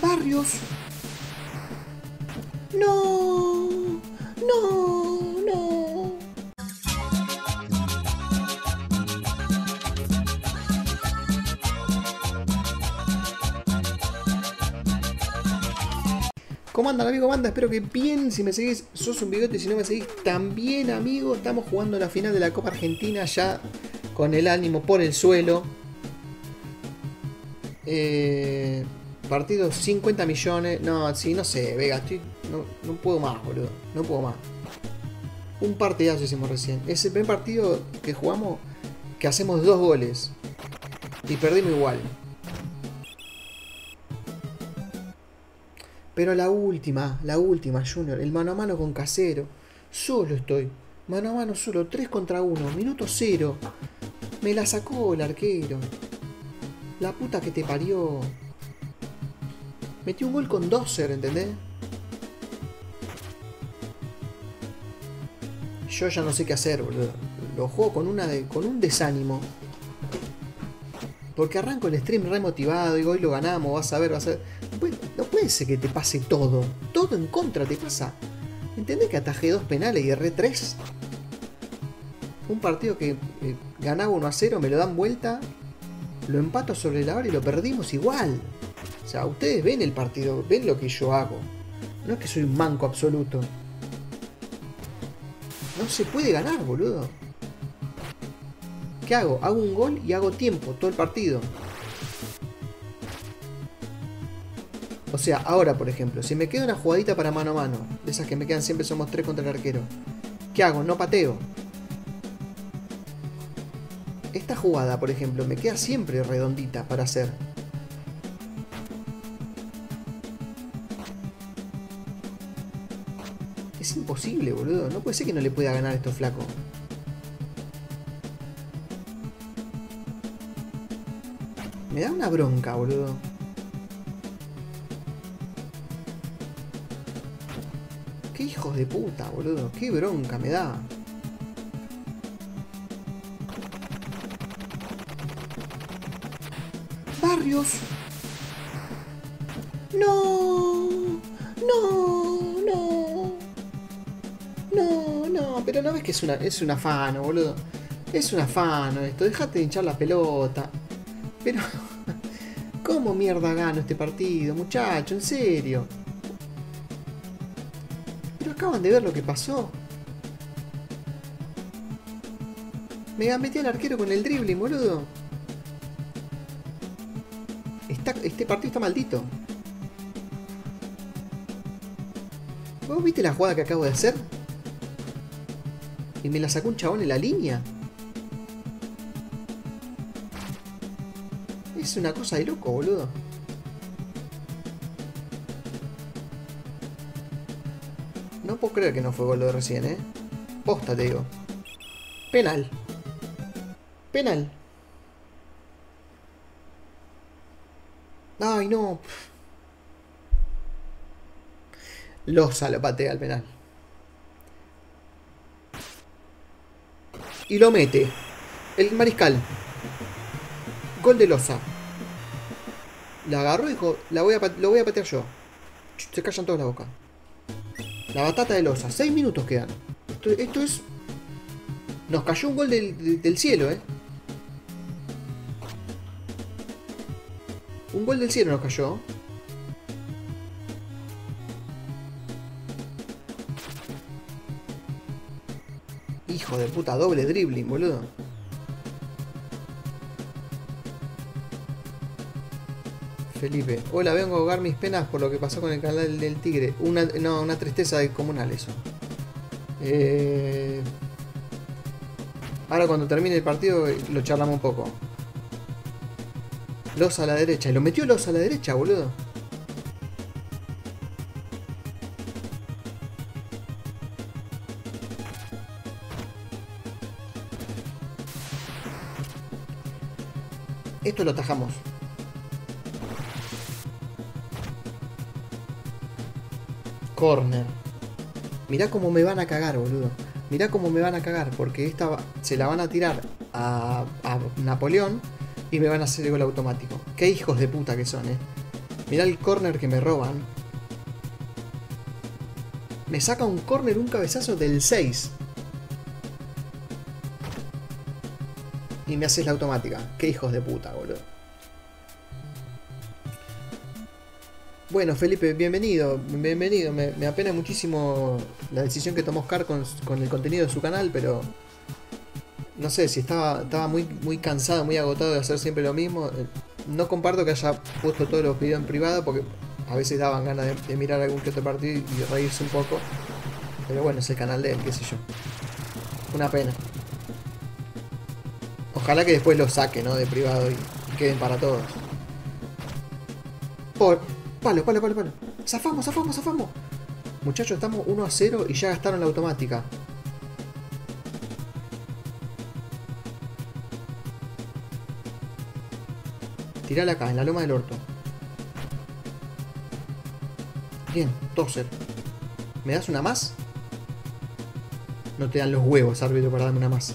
Barrios. No. No, no. ¿Cómo andan amigo banda? Espero que bien, si me seguís sos un bigote, si no me seguís también amigo, estamos jugando la final de la Copa Argentina ya con el ánimo por el suelo. Eh, partido 50 millones, no, sí, no sé, Vega, estoy, no, no puedo más, boludo, no puedo más. Un partidazo hicimos recién, es el primer partido que jugamos que hacemos dos goles y perdimos igual. Pero la última, la última, Junior, el mano a mano con Casero. Solo estoy. Mano a mano solo, 3 contra 1, minuto 0. Me la sacó el arquero. La puta que te parió. Metí un gol con doser, ¿entendés? Yo ya no sé qué hacer, boludo. Lo juego con, una de, con un desánimo. Porque arranco el stream remotivado, digo, hoy lo ganamos, vas a ver, vas a ver. No puede, no puede ser que te pase todo. Todo en contra te pasa. ¿Entendés que atajé dos penales y erré tres? Un partido que eh, ganaba 1 a 0, me lo dan vuelta, lo empato sobre la hora y lo perdimos igual. Sea, ustedes ven el partido, ven lo que yo hago. No es que soy un manco absoluto. No se puede ganar, boludo. ¿Qué hago? Hago un gol y hago tiempo todo el partido. O sea, ahora por ejemplo, si me queda una jugadita para mano a mano, de esas que me quedan siempre somos tres contra el arquero, ¿qué hago? No pateo. Esta jugada, por ejemplo, me queda siempre redondita para hacer. Es imposible, boludo. No puede ser que no le pueda ganar a estos flacos. Me da una bronca, boludo. Qué hijos de puta, boludo. Qué bronca me da. Barrios. No. No. Pero no ves que es una es un afano, boludo. Es un afano esto, dejate de hinchar la pelota. Pero ¿cómo mierda gano este partido, muchacho? En serio. Pero acaban de ver lo que pasó. Me metí al arquero con el dribbling, boludo. Está, este partido está maldito. ¿Vos viste la jugada que acabo de hacer? Y me la sacó un chabón en la línea. Es una cosa de loco, boludo. No puedo creer que no fue gol de recién, eh. Posta, te digo. Penal. Penal. Ay, no. Loza lo patea al penal. Y lo mete. El mariscal. Gol de Loza. La agarró y dijo, la voy a, lo voy a patear yo. Se callan todos la boca. La batata de Loza. Seis minutos quedan. Esto, esto es... Nos cayó un gol del, del cielo, eh. Un gol del cielo nos cayó. Hijo de puta, doble dribbling, boludo. Felipe, hola, vengo a ahogar mis penas por lo que pasó con el canal del tigre. Una, no, una tristeza descomunal eso. Eh... Ahora cuando termine el partido lo charlamos un poco. Los a la derecha. Y lo metió Los a la derecha, boludo. Esto lo atajamos. Corner. Mirá cómo me van a cagar, boludo. Mirá cómo me van a cagar. Porque esta se la van a tirar a, a Napoleón y me van a hacer el gol automático. Qué hijos de puta que son, eh. Mirá el corner que me roban. Me saca un corner, un cabezazo del 6. Y me haces la automática. Qué hijos de puta, boludo. Bueno, Felipe, bienvenido. Bienvenido. Me, apena muchísimo la decisión que tomó Oscar con, el contenido de su canal, pero. No sé, si estaba, estaba muy, muy cansado, muy agotado de hacer siempre lo mismo. Eh, no comparto que haya puesto todos los videos en privado porque a veces daban ganas de, mirar algún que otro partido y reírse un poco. Pero bueno, es el canal de él, qué sé yo. Una pena. Ojalá que después lo saque, ¿no? De privado y, queden para todos. Por... Palo, palo, palo, palo. Zafamos, zafamos, zafamos. Muchachos, estamos 1 a 0 y ya gastaron la automática. Tirala acá, en la loma del orto. Bien, toser. ¿Me das una más? No te dan los huevos, árbitro, para darme una más.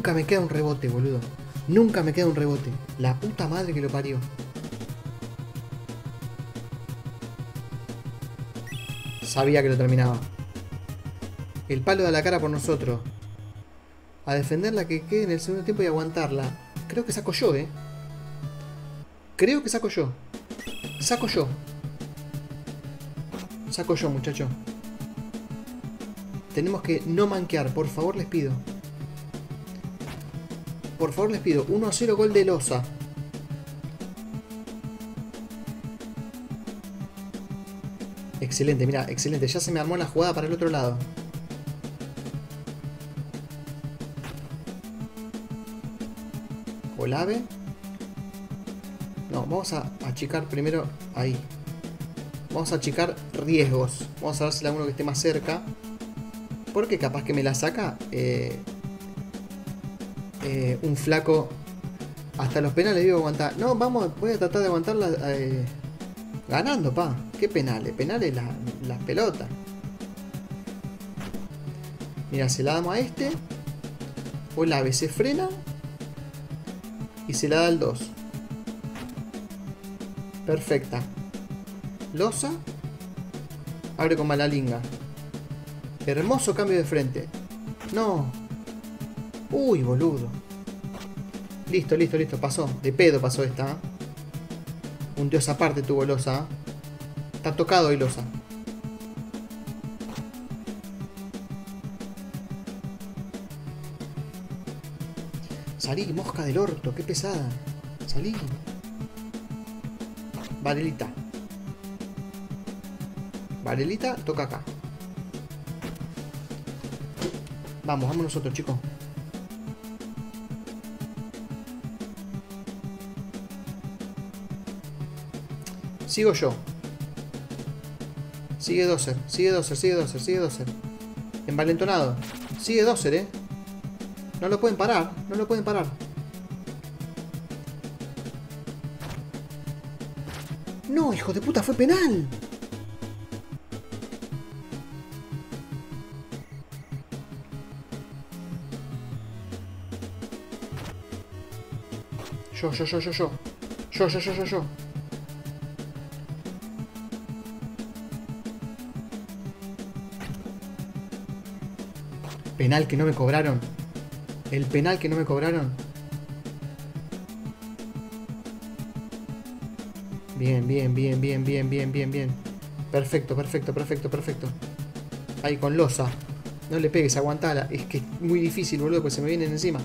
Nunca me queda un rebote, boludo. Nunca me queda un rebote. La puta madre que lo parió. Sabía que lo terminaba. El palo da la cara por nosotros. A defenderla que quede en el segundo tiempo y aguantarla. Creo que saco yo, eh. Creo que saco yo. Saco yo. Saco yo, muchacho. Tenemos que no manquear, por favor les pido. Por favor les pido, 1 a 0 gol de Loza. Excelente, mira, excelente. Ya se me armó la jugada para el otro lado. Olave. No, vamos a achicar primero ahí. Vamos a achicar riesgos. Vamos a ver si la uno que esté más cerca. Porque capaz que me la saca. Eh, eh, un flaco hasta los penales digo aguantar. No, vamos, voy a tratar de aguantarla eh, ganando, pa. ¿Qué penales? Penales las pelotas. Mira, se la damos a este. Olave se frena. Y se la da al 2. Perfecta. Losa. Abre con malalinga. Hermoso cambio de frente. No, Uy, boludo. Listo, listo, listo. Pasó. De pedo pasó esta. Un dios aparte tuvo Losa. Está tocado hoy Losa. Salí, mosca del orto. Qué pesada. Salí. Varelita. Varelita, toca acá. Vamos, vamos nosotros, chicos. Sigo yo. Sigue Doser, sigue Doser, sigue Doser, sigue Doser. Envalentonado. Sigue Doser, eh. No lo pueden parar, no lo pueden parar. No, hijo de puta, fue penal. Yo, yo, yo, yo, yo. Yo, yo, yo, yo, yo. Penal que no me cobraron. El penal que no me cobraron. Bien, bien, bien, bien, bien, bien, bien, bien. Perfecto, perfecto, perfecto, perfecto. Ahí con losa. No le pegues, aguantala. Es que es muy difícil, boludo, pues se me vienen encima.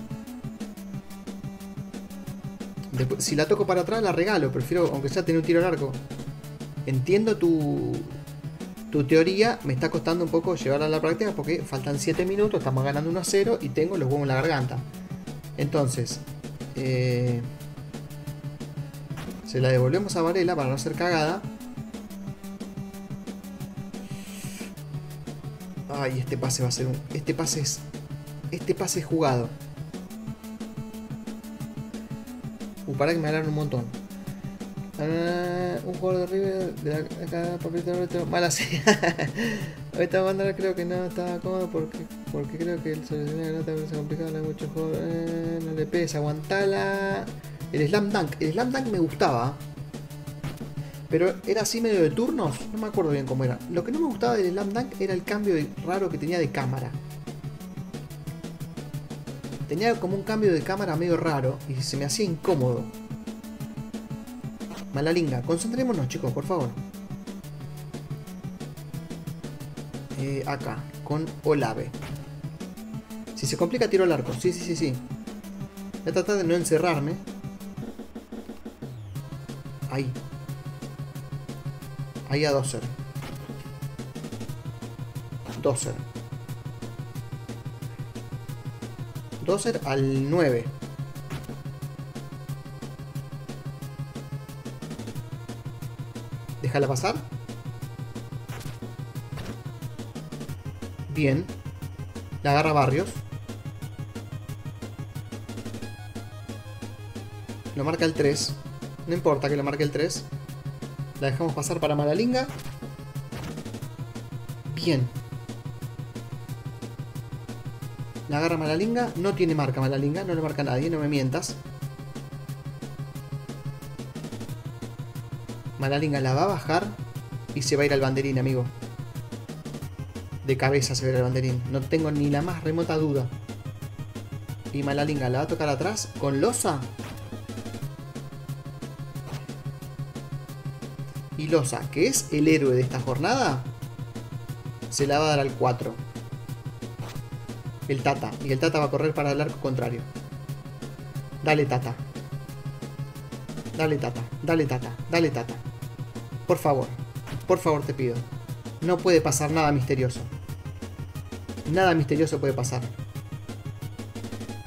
si la toco para atrás, la regalo. Prefiero, aunque sea, tener un tiro al arco. Entiendo tu, tu teoría me está costando un poco llevarla a la práctica porque faltan 7 minutos, estamos ganando 1 a 0 y tengo los huevos en la garganta. Entonces, eh, se la devolvemos a Varela para no ser cagada. Ay, este pase va a ser un. Este pase es. Este pase es jugado. Uh, para que me hablaron un montón. Ah, un jugador de River de la acá, papelito retro. Mala sea. Banda creo que no estaba cómodo porque, porque creo que el solucionar la nota se complicado, no. Eh, no le pesa, aguantala. El Slam Dunk. El Slam Dunk me gustaba. Pero era así medio de turnos. No me acuerdo bien cómo era. Lo que no me gustaba del Slam Dunk era el cambio raro que tenía de cámara. Tenía como un cambio de cámara medio raro y se me hacía incómodo. Malalinga, concentrémonos chicos, por favor. Eh, acá, con Olave. Si se complica, tiro al arco. Sí, sí, sí, sí. Voy a tratar de no encerrarme. Ahí. Ahí a Doser. Doser. Doser al 9. Déjala pasar. Bien. La agarra Barrios. Lo marca el 3. No importa que lo marque el 3. La dejamos pasar para Malalinga. Bien. La agarra Malalinga. No tiene marca Malalinga. No le marca nadie. No me mientas. Malalinga la va a bajar. Y se va a ir al banderín, amigo. De cabeza se va a ir al banderín. No tengo ni la más remota duda. Y Malalinga la va a tocar atrás con Losa. Y Losa, que es el héroe de esta jornada, se la va a dar al 4. El Tata. Y el Tata va a correr para el arco contrario. Dale, Tata. Dale, Tata. Dale, Tata. Dale, Tata. Por favor. Por favor, te pido. No puede pasar nada misterioso. Nada misterioso puede pasar.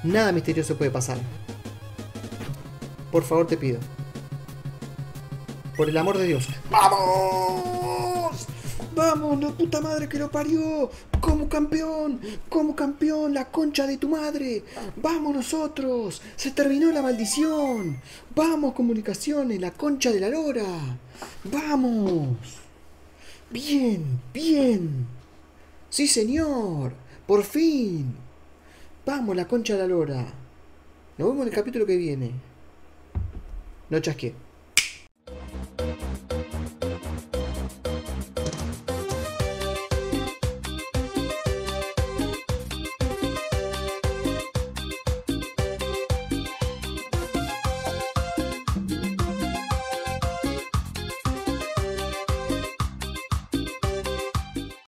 Nada misterioso puede pasar. Por favor, te pido. Por el amor de Dios. ¡Vamos! ¡Vamos, la puta madre que lo parió! ¡Como campeón! ¡Como campeón! ¡La concha de tu madre! ¡Vamos nosotros! ¡Se terminó la maldición! ¡Vamos, comunicaciones! ¡La concha de la lora! ¡Vamos! ¡Bien! ¡Bien! ¡Sí, señor! ¡Por fin! ¡Vamos, la concha de la lora! Nos vemos en el capítulo que viene. No chasqué.